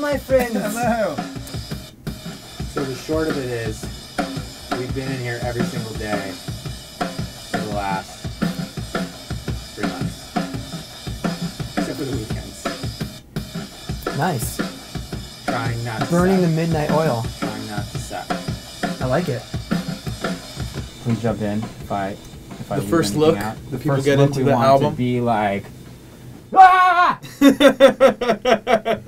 my friends. Hello. So the short of it is, we've been in here every single day for the last three months, except for the weekends, Nice. trying not to Burning the midnight oil. trying not to suck. I like it. Please jump in if I if The leave first look, out. the people first get look into we the want album. to be like. Ah! the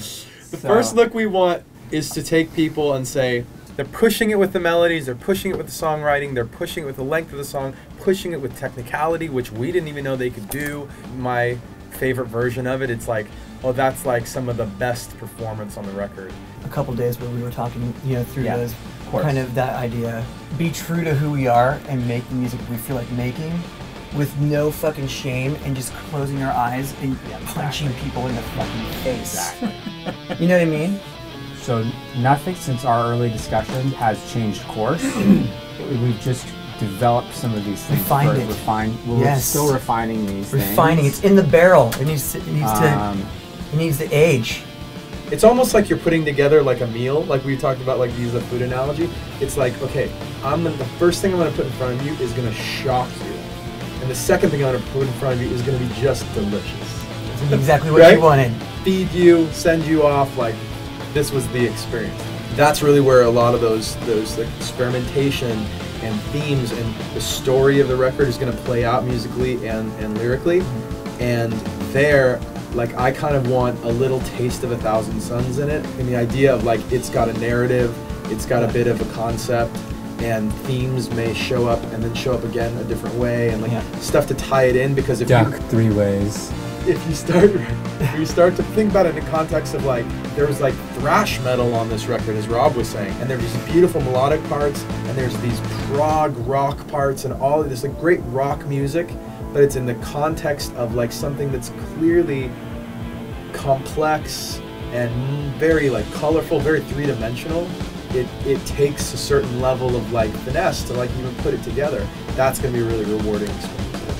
So- first look we want is to take people and say they're pushing it with the melodies, they're pushing it with the songwriting, they're pushing it with the length of the song, pushing it with technicality, which we didn't even know they could do. My favorite version of it, it's like, oh, that's like some of the best performance on the record. A couple days where we were talking, you know, through Yeah, those kind of that idea. Be true to who we are and make the music we feel like making with no fucking shame and just closing our eyes and punching people in the fucking face. Exactly. You know what I mean? So nothing since our early discussion has changed course. We've just developed some of these things. Refined further, it. Refined. We're Yes. still refining these Refining. things. It's in the barrel. It needs to, it needs to Um, it needs to age. It's almost like you're putting together like a meal, like we talked about, like to use a food analogy. It's like, okay, I'm gonna, the first thing I'm gonna put in front of you is gonna shock you, and the second thing I'm gonna put in front of you is gonna be just delicious. It's exactly what Right? you wanted. Feed you, send you off like this was the experience. That's really where a lot of those those like experimentation and themes and the story of the record is gonna play out musically and and lyrically, and there like I kind of want a little taste of a thousand suns in it, and the idea of like it's got a narrative, it's got a bit of a concept, and themes may show up and then show up again a different way, and like Yeah. stuff to tie it in because if duck you three ways. if you start if you start to think about it in the context of like there was like thrash metal on this record as Rob was saying and there's these beautiful melodic parts and there's these prog rock parts and all this like great rock music but it's in the context of like something that's clearly complex and very like colorful very three-dimensional it, it takes a certain level of like finesse to like even put it together that's going to be a really rewarding experience